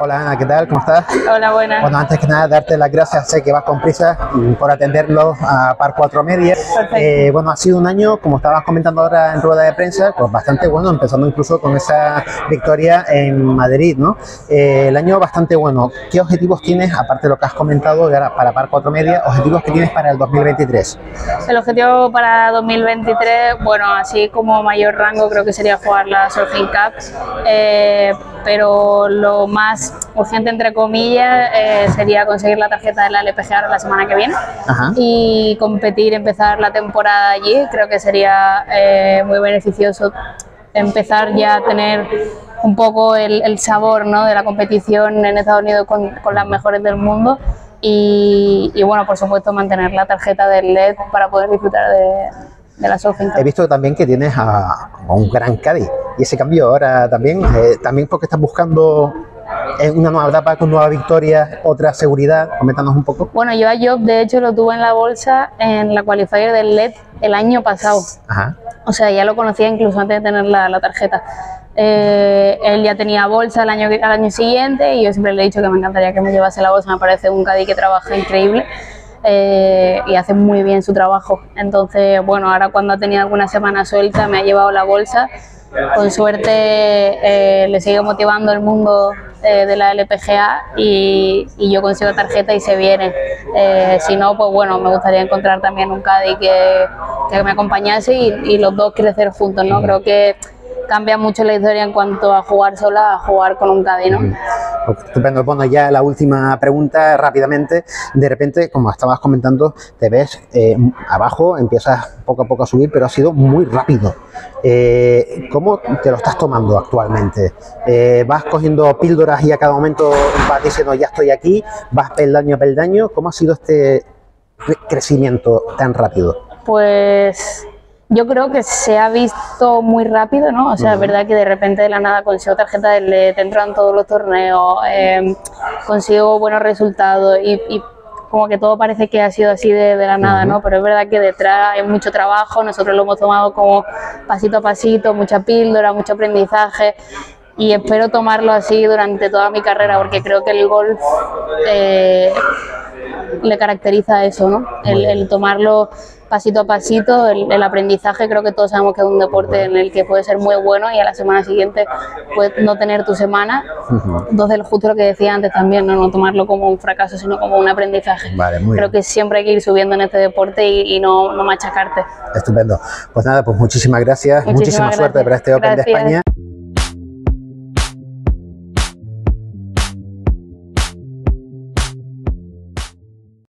Hola Ana, ¿qué tal? ¿Cómo estás? Hola, buenas. Bueno, antes que nada, darte las gracias. Sé que vas con prisa por atenderlo a Par 4 Media. Eh, bueno, ha sido un año, como estabas comentando ahora en rueda de prensa, pues bastante bueno, empezando incluso con esa victoria en Madrid, ¿no? Eh, el año bastante bueno. ¿Qué objetivos tienes, aparte de lo que has comentado ahora para Par 4 Media, objetivos que tienes para el 2023? El objetivo para 2023, bueno, así como mayor rango creo que sería jugar la Surfing Cup, eh, pero lo más urgente entre comillas eh, sería conseguir la tarjeta de la LPGA ahora la semana que viene Ajá. y competir, empezar la temporada allí, creo que sería eh, muy beneficioso empezar ya a tener un poco el, el sabor ¿no? de la competición en Estados Unidos con, con las mejores del mundo y, y, bueno, por supuesto mantener la tarjeta del LED para poder disfrutar de, de la Surfing. He visto también que tienes a, a un gran Cádiz y ese cambio ahora también, eh, también porque estás buscando eh, una nueva etapa con nueva victoria, otra seguridad, coméntanos un poco. Bueno, yo a Job de hecho lo tuve en la bolsa en la qualifier del LED el año pasado. Ajá. O sea, ya lo conocía incluso antes de tener la, la tarjeta. Eh, él ya tenía bolsa el año, al año siguiente y yo siempre le he dicho que me encantaría que me llevase la bolsa. Me parece un Caddy que trabaja increíble eh, y hace muy bien su trabajo. Entonces, bueno, ahora cuando ha tenido alguna semana suelta me ha llevado la bolsa. Con suerte eh, le sigue motivando el mundo eh, de la LPGA y, yo consigo tarjeta y se viene. Eh, si no, pues bueno, me gustaría encontrar también un Caddy que, que me acompañase y, y, los dos crecer juntos, ¿no? Creo que cambia mucho la historia en cuanto a jugar sola a jugar con un Caddy, ¿no? Estupendo. Bueno, ya la última pregunta rápidamente. De repente, como estabas comentando, te ves eh, abajo, empiezas poco a poco a subir, pero ha sido muy rápido. Eh, ¿Cómo te lo estás tomando actualmente? Eh, ¿Vas cogiendo píldoras y a cada momento vas diciendo ya estoy aquí? ¿Vas peldaño a peldaño? ¿Cómo ha sido este crecimiento tan rápido? Pues yo creo que se ha visto muy rápido, ¿no? O sea, es verdad que de repente de la nada consigo tarjeta del LED, entro en todos los torneos, eh, consigo buenos resultados y, y, como que todo parece que ha sido así de, de la nada, ¿no? Pero es verdad que detrás hay mucho trabajo, nosotros lo hemos tomado como pasito a pasito, mucha píldora, mucho aprendizaje y espero tomarlo así durante toda mi carrera porque creo que el golf eh, le caracteriza eso, ¿no? El, el tomarlo pasito a pasito, el, el, aprendizaje, creo que todos sabemos que es un deporte en el que puede ser muy bueno y a la semana siguiente puedes no tener tu semana. Uh -huh. Entonces, justo lo que decía antes también, ¿no? no tomarlo como un fracaso, sino como un aprendizaje. Vale, muy creo bien. que siempre hay que ir subiendo en este deporte y, y no, no, machacarte. Estupendo. Pues nada, pues muchísimas gracias, muchísimas muchísima gracias. suerte para este Open gracias. de España